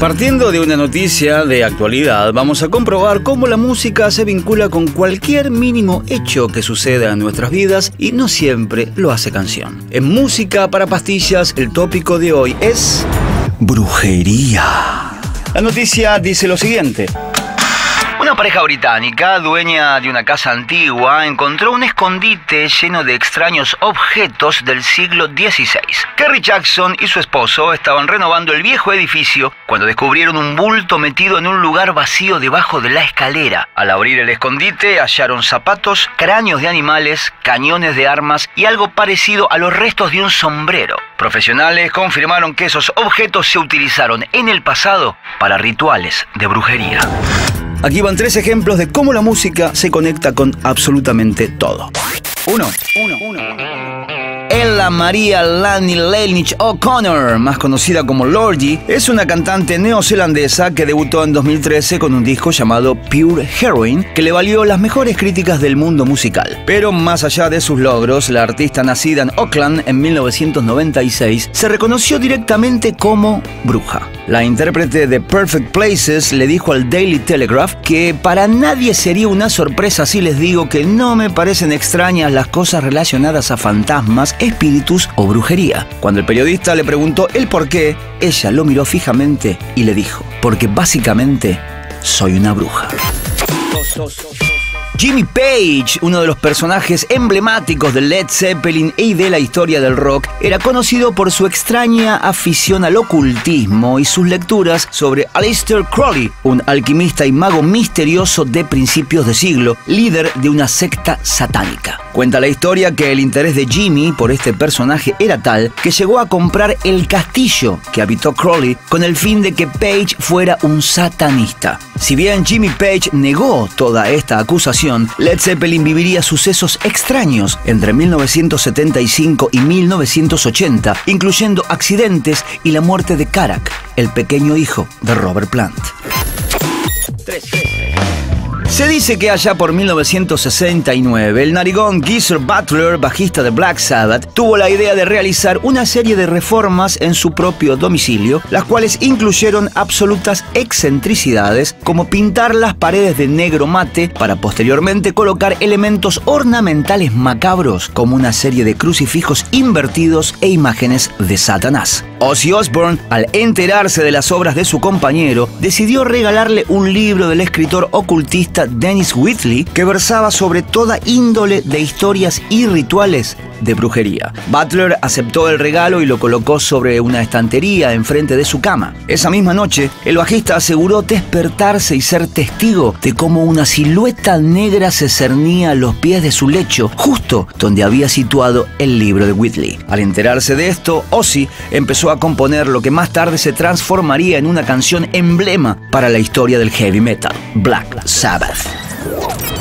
Partiendo de una noticia de actualidad, vamos a comprobar cómo la música se vincula con cualquier mínimo hecho que suceda en nuestras vidas y no siempre lo hace canción. En Música para Pastillas, el tópico de hoy es brujería. La noticia dice lo siguiente. Una pareja británica, dueña de una casa antigua, encontró un escondite lleno de extraños objetos del siglo XVI. Kerry Jackson y su esposo estaban renovando el viejo edificio cuando descubrieron un bulto metido en un lugar vacío debajo de la escalera. Al abrir el escondite hallaron zapatos, cráneos de animales, cañones de armas y algo parecido a los restos de un sombrero. Profesionales confirmaron que esos objetos se utilizaron en el pasado para rituales de brujería. Aquí van tres ejemplos de cómo la música se conecta con absolutamente todo. Uno. Uno. Uno. Ella Maria Lani Lenich O'Connor, más conocida como Lorgie, es una cantante neozelandesa que debutó en 2013 con un disco llamado Pure Heroine, que le valió las mejores críticas del mundo musical. Pero más allá de sus logros, la artista nacida en Auckland en 1996 se reconoció directamente como bruja. La intérprete de Perfect Places le dijo al Daily Telegraph que para nadie sería una sorpresa si les digo que no me parecen extrañas las cosas relacionadas a fantasmas espíritus o brujería. Cuando el periodista le preguntó el por qué, ella lo miró fijamente y le dijo, porque básicamente soy una bruja. Jimmy Page, uno de los personajes emblemáticos de Led Zeppelin y de la historia del rock, era conocido por su extraña afición al ocultismo y sus lecturas sobre Aleister Crowley, un alquimista y mago misterioso de principios de siglo, líder de una secta satánica. Cuenta la historia que el interés de Jimmy por este personaje era tal que llegó a comprar el castillo que habitó Crowley con el fin de que Page fuera un satanista. Si bien Jimmy Page negó toda esta acusación, Led Zeppelin viviría sucesos extraños entre 1975 y 1980, incluyendo accidentes y la muerte de Karak, el pequeño hijo de Robert Plant. Se dice que allá por 1969, el narigón Geezer Butler, bajista de Black Sabbath, tuvo la idea de realizar una serie de reformas en su propio domicilio, las cuales incluyeron absolutas excentricidades, como pintar las paredes de negro mate para posteriormente colocar elementos ornamentales macabros, como una serie de crucifijos invertidos e imágenes de Satanás. Ozzy Osbourne, al enterarse de las obras de su compañero, decidió regalarle un libro del escritor ocultista Dennis Whitley que versaba sobre toda índole de historias y rituales de brujería. Butler aceptó el regalo y lo colocó sobre una estantería enfrente de su cama. Esa misma noche, el bajista aseguró despertarse y ser testigo de cómo una silueta negra se cernía a los pies de su lecho, justo donde había situado el libro de Whitley. Al enterarse de esto, Ozzy empezó a componer lo que más tarde se transformaría en una canción emblema para la historia del heavy metal, Black Sabbath.